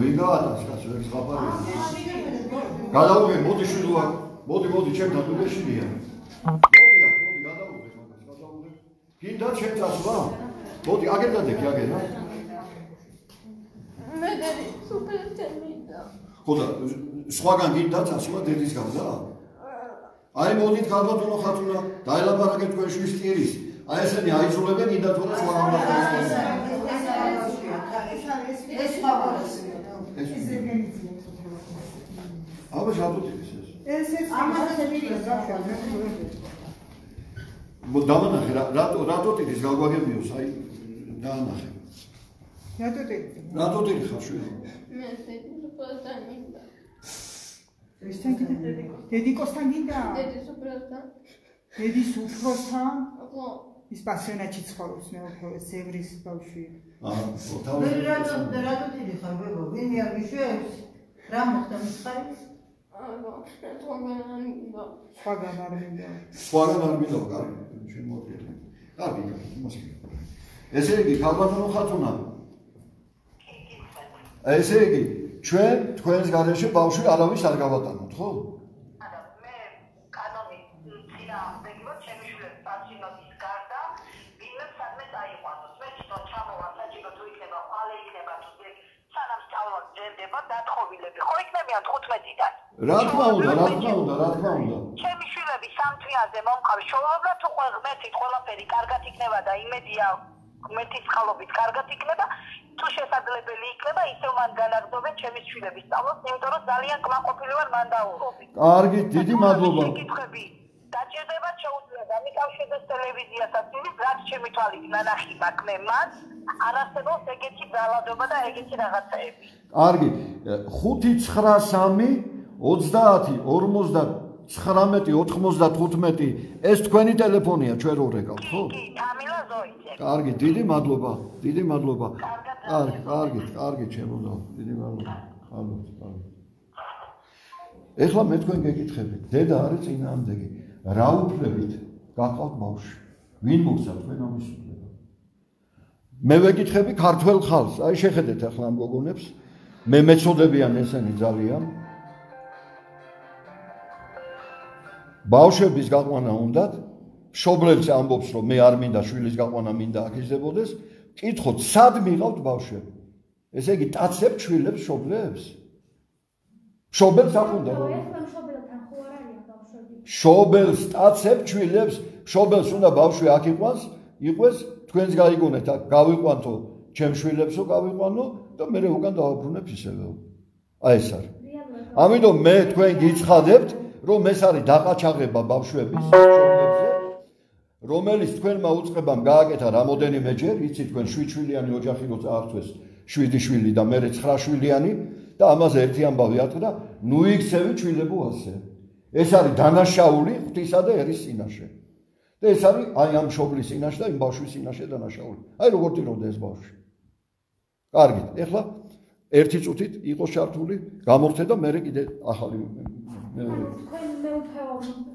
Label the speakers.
Speaker 1: გაატას კაცო ეს ხაფარია გადავუღე მოდი შვილო მოდი მოდი ჩემთან თუ შეშინია მოდი აქ მოდი გადავუღე მაგას გადავუღე გინდა ჩემ წასვლა. მოდი აგერ დადექი აგერ რა?
Speaker 2: მე დედი სუპერ თემიდა
Speaker 1: ხოდა სხვაგან გინდა წასვლა დედის გამზა აი მოდით გალბატონო ხათუნა. დაელაპარაკეთ თქვენ შვილს ტირის აი ესენი აიძულებენ ინდა თორე სხვა ამ
Speaker 3: ეს ფავორს
Speaker 1: აბა შაბუთი ეს
Speaker 3: ეს ეს ამაზე მიდია
Speaker 1: მო დამანახე რატო რატო ტირის გაგვაგებიოს აი დაანახე.
Speaker 3: რატო ტირის
Speaker 1: რატო ტირის ხარ შვილი.
Speaker 2: მე დედი სუპერ თემიდა
Speaker 3: ესთან კიდე დედიკოსთან გინდა?
Speaker 2: დედი სუპერ თემ
Speaker 3: დედის უფროსთან?
Speaker 2: ხო
Speaker 3: ის პასიონატში ცხოვრობს მე უფრო ზევრის ბავშვი.
Speaker 1: აა
Speaker 4: მე რატო რატო დიდი ხარ? ბებო ვინი არ მიშვებს? რა მოხდა მის ხარით
Speaker 2: აბა თონგანანდა
Speaker 3: სხვაგან არ მინდა
Speaker 1: სხვაგან არ მინდა კარგი შენ მოდიე კარგი მოსკი ესე იგი ქალბატონო ხათუნა ესე იგი ჩვენ თქვენს გარეშე ბავშვი არავის არ გავატანოთ ხო?
Speaker 5: არა მე კანონი წინა ამდეგივად ჩემი შვილებს პასიონობის გარდა ვინმე სადმე წაიყვანოს მე თვითონ ჩამოვა საჭირო თუ იქნება ყალე იქნება თუ ზე სანამ სწავლა ძერდება დათხოვილები. ხო იქნებიან 15-დან
Speaker 1: რა თქმა უნდა რა თქმა უნდა რა თქმა უნდა.
Speaker 5: ჩემი შვილები სამთვიანზე მომყავს შოუბრა თუ ყველა ღმერთით ყველაფერი კარგად იქნება და იმედია ღმერთის ხალობით კარგად იქნება თუ შესაძლებელი იქნება ისევ მან განაგდობენ ჩემი შვილების სწავლას იმიტომ რომ ძალიან კმაყოფილი ვარ მან დაურობი
Speaker 1: კარგი დიდი მადლობა.
Speaker 5: შეკითხები დაჭირდება შეუძლია დამიკავშირდეს ტელევიზიასაც იმის რაც ჩემი თვალით ნანახი მაქვს მე მას არასდროს ეგეთი ძალადობა და ეგეთი რაღაცაები
Speaker 1: კარგი 593 30 50 ეს თქვენი ტელეფონია ჩვენ რო რეკავთ ხო?
Speaker 5: კი, თამილა ზოიძე.
Speaker 1: კარგი, დიდი მადლობა, დიდი მადლობა. კარგი, კარგი, კარგი, ჩემო დიდი მადლობა. ალბათ, ალბათ. ეხლა მე თქვენ გეკითხებით, დედა არის წინააღმდეგი. რა უფლებით გақავთ ბავშვი? ვინ მოგცა თქვენ ამის უფლება? მე ვეკითხები ქართულ ხალხს. აი შეხედეთ ახლა ამ გოგონებს. მე მეწოდებიან ესენი ძალიან. ბავშვების გაყვანა უნდათ. შობლებს ამბობს რომ მე არ მინდა შვილის გაყვანა მინდა აკიზებოდეს. კითხოთ, სად მიყავთ ბავშვები? ესე იგი, ტაცებ შვილებს შობლებს? შობელს ახუნდა რომ შობელს ტაცებ შვილებს, შობელს უნდა ბავშვი აქ იყვანს, იყვეს, თქვენს გაიგონეთ, გავიყვანთო ჩემ შვილებსო გავიყვანო და მე უკან დავაბრუნებ ისევე. აი ეს არის. ამიტომ მე თქვენ გიცხადებთ, რომ ეს არის დაყაჩაღება ბავშვების შობლებზე, რომელიც თქვენმა უצყებამ გააკეთა რამოდენიმეჯერ, იცი თქვენ შვიდშვილიანი ოჯახი რო წაართვეს, შვიდი შვილი და მე 9 შვილიანი და ამაზე ერთი ამბავი ატყდა, ნუ იქცევი შვილებო ასე. ეს არის დანაშაული ღვთისა და ერის წინაშე. და ეს არის აი ამ შობლის წინაშე და იმ ბავშვის წინაშე დანაშაული. აი როგორ ტიროდა ეს ბავშვი. კარგი, ეხლა ერთი წუთით იყო ჩართული, გამორთე და მე კიდე ახალი მე მე